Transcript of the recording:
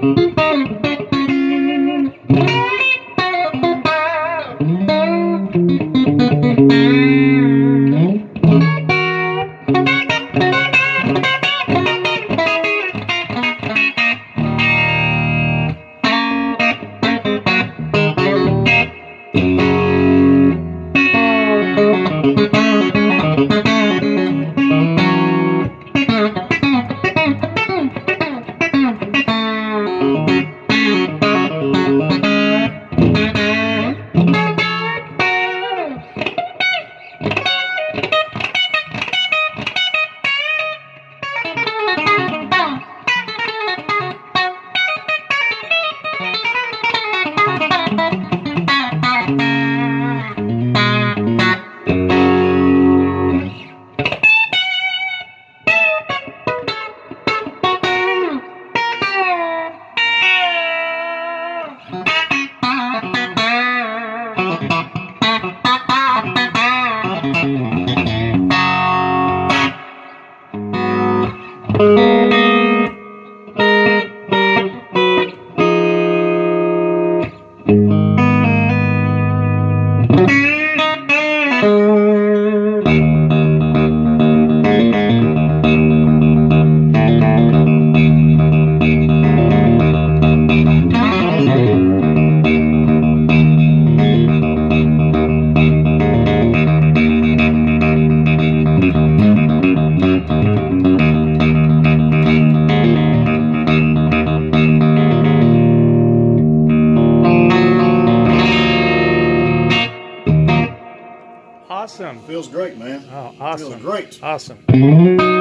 thank you. Awesome. Feels great, man. Oh, awesome. Feels great. Awesome.